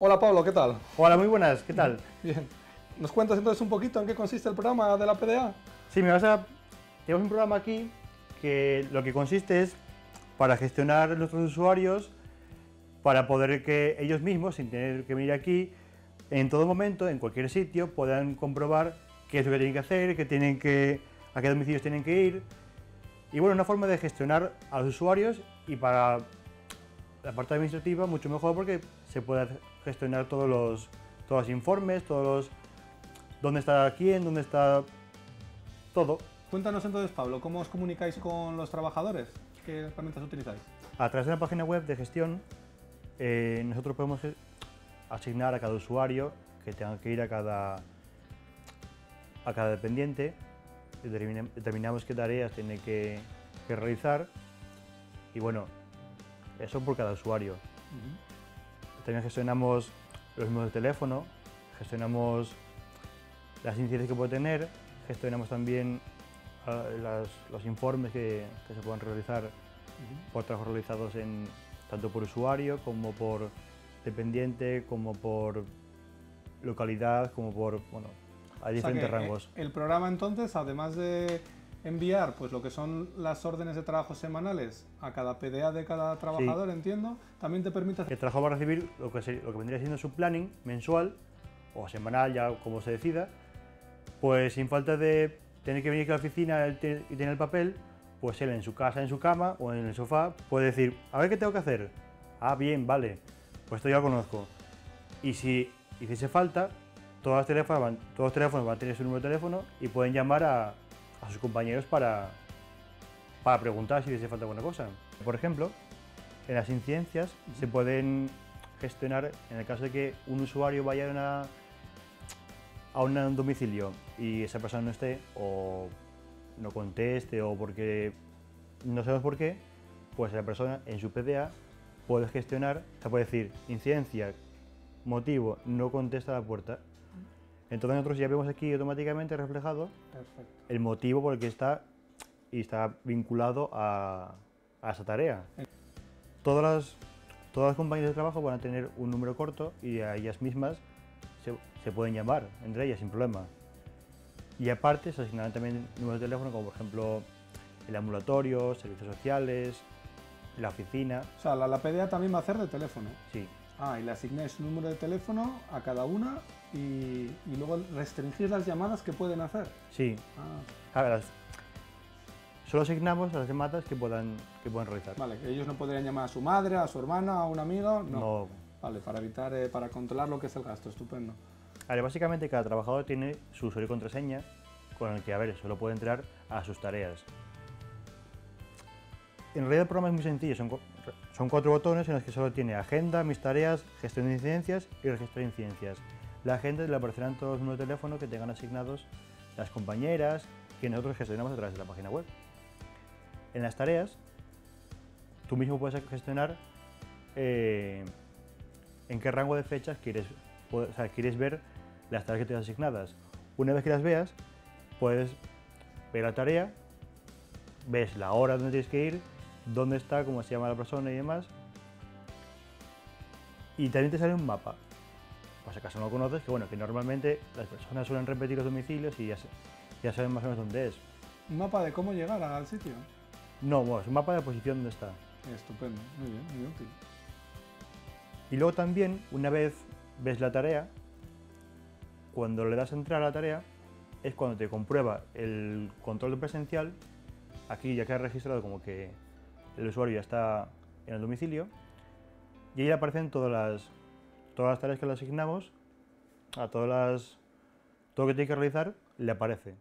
Hola Pablo, ¿qué tal? Hola, muy buenas, ¿qué tal? Bien. ¿Nos cuentas entonces un poquito en qué consiste el programa de la PDA? Sí, me vas a... Tenemos un programa aquí que lo que consiste es para gestionar nuestros usuarios, para poder que ellos mismos, sin tener que venir aquí, en todo momento, en cualquier sitio, puedan comprobar qué es lo que tienen que hacer, qué tienen que, a qué domicilios tienen que ir. Y bueno, una forma de gestionar a los usuarios y para la parte administrativa mucho mejor porque se puede gestionar todos los, todos los informes, todos los... dónde está quién, dónde está todo. Cuéntanos entonces, Pablo, ¿cómo os comunicáis con los trabajadores? ¿Qué herramientas utilizáis? A través de una página web de gestión, eh, nosotros podemos asignar a cada usuario que tenga que ir a cada, a cada dependiente, determinamos qué tareas tiene que, que realizar y bueno, eso por cada usuario. También gestionamos los números de teléfono, gestionamos las incidencias que puede tener, gestionamos también uh, los informes que, que, se puedan realizar por trabajos realizados en, tanto por usuario como por dependiente, como por localidad, como por, bueno, hay diferentes o sea que, rangos. Eh, el programa entonces, además de enviar pues lo que son las órdenes de trabajo semanales a cada PDA de cada trabajador, sí. entiendo, también te permite... El trabajador va a recibir lo que, se, lo que vendría siendo su planning mensual o semanal, ya como se decida, pues sin falta de tener que venir aquí a la oficina y tener el papel, pues él en su casa, en su cama o en el sofá puede decir, a ver qué tengo que hacer. Ah, bien, vale, pues esto ya lo conozco. Y si hiciese falta, todos los teléfonos van, todos los teléfonos van a tener su número de teléfono y pueden llamar a, a sus compañeros para, para preguntar si les hace falta alguna cosa. Por ejemplo, en las incidencias se pueden gestionar, en el caso de que un usuario vaya a, una, a un domicilio y esa persona no esté o no conteste o porque no sabemos por qué, pues la persona en su PDA puede gestionar, se puede decir incidencia, motivo, no contesta a la puerta. Entonces nosotros ya vemos aquí automáticamente reflejado Perfecto. el motivo por el que está y está vinculado a, a esa tarea. Todas las, todas las compañías de trabajo van a tener un número corto y a ellas mismas se, se pueden llamar entre ellas sin problema. Y aparte se asignarán también números de teléfono como por ejemplo el ambulatorio, servicios sociales, la oficina. O sea, la, la PDA también va a hacer de teléfono. Sí. Ah, y le asignáis un número de teléfono a cada una y, y luego restringir las llamadas que pueden hacer. Sí. Ah. A ver, solo asignamos las llamadas que puedan, que puedan realizar. Vale, ellos no podrían llamar a su madre, a su hermana, a un amigo. No. No. Vale, para evitar, eh, para controlar lo que es el gasto, estupendo. A ver, básicamente cada trabajador tiene su usuario y contraseña con el que, a ver, solo puede entrar a sus tareas. En realidad el programa es muy sencillo, son, cu- son cuatro botones en los que solo tiene agenda, mis tareas, gestión de incidencias y registro de incidencias. La agenda le aparecerán todos los números de teléfono que tengan asignados las compañeras que nosotros gestionamos a través de la página web. En las tareas, tú mismo puedes gestionar eh, en qué rango de fechas quieres, ver las tareas que tienes asignadas. Una vez que las veas, puedes ver la tarea, ves la hora donde tienes que ir, dónde está, cómo se llama la persona y demás. Y también te sale un mapa. Por si acaso no lo conoces, que bueno, que normalmente las personas suelen repetir los domicilios y ya, se- ya saben más o menos dónde es. Un mapa de cómo llegar al sitio. No, bueno, es un mapa de la posición donde está. Estupendo, muy bien, muy útil. Y luego también, una vez ves la tarea, cuando le das a entrar a la tarea, es cuando te comprueba el control presencial. Aquí ya queda registrado como que el usuario ya está en el domicilio. Y ahí aparecen todas las, todas las tareas que le asignamos, a todas las, todo lo que tiene que realizar, le aparece.